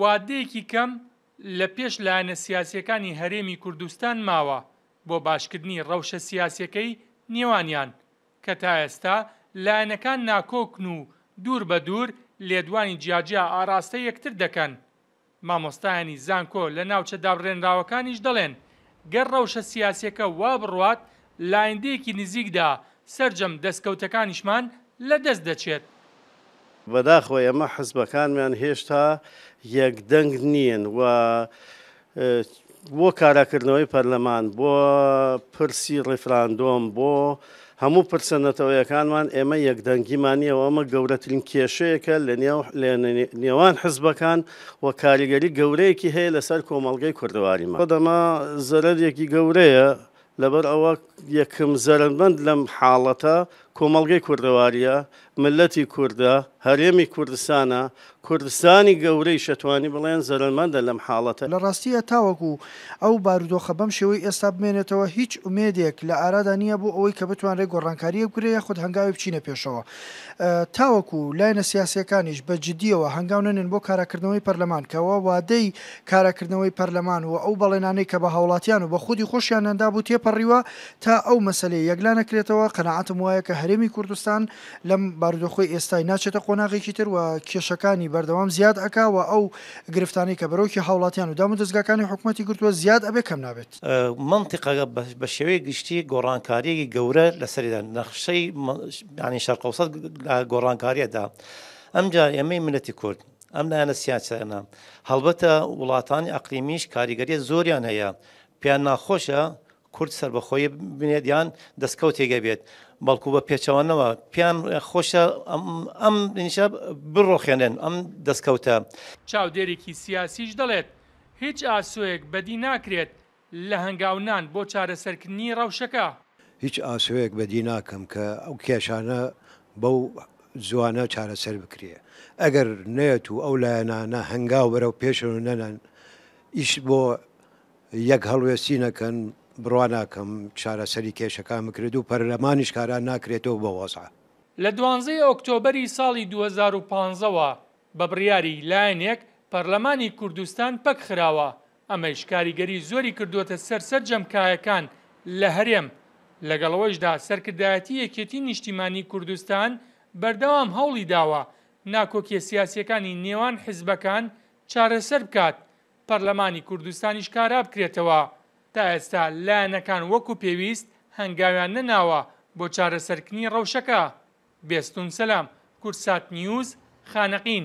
وادەیەکی کەم لە پێش لایەنە سیاسییەکانی هەرێمی کوردستان ماوە بۆ باشکردنی ڕەوشە سیاسییەکەی نێوانیان، کە تا ئێستا لایەنەکان ناکۆکن و دوور بە دوور لێدوانی جیاجیا ئاڕاستەی یەکتر دەکەن. مامۆستایانی زانکۆ لە ناوچە دابڕێنراوەکانیش دەڵێن، گەر ڕەوشە سیاسییەکە وا بڕوات لایندەیەکی نزیکدا سەرجەم دەستکەوتەکانیشمان لەدەست دەچێت. بەداخەوە ئێمە حزبەکانمیان هێشتا یەک دەنگ نیین و بۆ کاراکردنەوەی پەرلەمان، بۆ پرسی ڕیفراندۆم، بۆ هەموو پرسە نەتەوەیەکانمان ئێمە یەک دەنگیمان نییە و ئەمە گەورەترین کێشەیەکە لە نێو لە نێوان حزبەکان و کاریگەری گەورەیەکی هەیە لەسەر کۆمەڵگەی کوردەواریمان. دەما زەرەرێکی گەورەیە لەبەر ئەوە یەکم زەرەرمەند لەم حاڵەتە کۆمەڵگەی کوردەواریە، میللەتی کوردە، هەرێمی کوردستانە، کوردستانی گەورەیشە توانی بڵێن زەرەرمەندە لەم حاڵەتە. لە ڕاستیە تاوەکو ئەو بارودۆخە بەم شێوەی ئێستا بمێنێتەوە هیچ ئومێدێک لە ئارادا نیە بۆ ئەوەی کە بتوانرێت گۆڕانکاریەک بکرێت یاخود هەنگاوێک بچینە پێشەوە تاوەکو لایەنە سیاسیەکانیش بە جدیەوە هەنگاو نەنێن بۆ کاراکردنەوەی پەرلەمان کە وە وادەی کاراکردنەوەی پەرلەمان و ئەو بەڵێنانەی کە بە هاوڵاتیان و بە خودی خۆشیانیان دابوو تێپەڕیوە، تا ئەو مەسەلەیە یەکلا نەکرێتەوە قەناعەتم وایە کە هەرێمی کوردستان لەم بارودۆخەی ئێستای ناچێتە قۆناغێکی تر و کێشەکانی بەردەوام زیاد ئەکا و ئەو گرفتانەی کە بەرۆکی هاوڵاتیان و دامودەزگاکانی حکومەتی گرتووە زیاد ئەبێ کەم نابێت. مەنتیقە بە شێوەی گشتی گۆڕانکاریەکی گەورە لە سەریدا نەخشەی شەرقەوسەت لە گۆڕانکاریەدا ئەمجار ئێمەی میللەتی کورد ئەم لایەنە سیاسیانە هەڵبەتە وڵاتانی ئەقلیمیش کاریگەریە زۆریان هەیە پێیان ناخۆشە کورد سربەخۆی بنێت یان دەستکەوتێگە بێت بەڵکو بە پێچەوانەوە پێیان خۆشە ئەم نیشە بڕۆخێنن ئەم دەستکەوتە. چاودێرێکی سیاسیش دەڵێت، هیچ ئاسۆیەک بەدی ناکرێت لە هەنگاونان بۆ چارەسەرکردنی رەوشەکە. هیچ ئاسۆیەک بەدی ناکەم کە ئەو کێشانە بەو زووانە چارەسەر بکرێ. ئەگەر نەیەت و ئەو لایەنانە هەنگاو بەرەو پێشەوە نەنەن، ئیش بۆ یەک هەڵوێستی نەکەن، بڕوا ناکەم چارەسەری کێشەکان بکرێت و پەرلەمانیش کارا ناکرێتەوە بەو وەزعە. لە دوانزە ی ئۆکتۆبەری ساڵی دوو هەزار و پازدە وە بە بڕیاری لایەنێک پەرلەمانی کوردستان پەکخراوە ئەمەیش کاریگەری زۆری کردووەتە سەر سەرجەم کایەکان لە هەرێم، لەگەڵ ئەوەیشدا سەرکردایەتی یەکێتی نیشتیمانی کوردستان بەردەوام هەوڵی داوە ناکۆکیە سیاسیەکانی نێوان حزبەکان چارەسەر بکات، پەرلەمانی کوردستانیش کارا بکرێتەوە، تا ئێستا لایەنەکان وەکو پێویست هەنگاویان نەناوە بۆ چارەسەرکنی ڕەوشەکە. بێستون سەلام، کوردساتنیوز، خانەقین.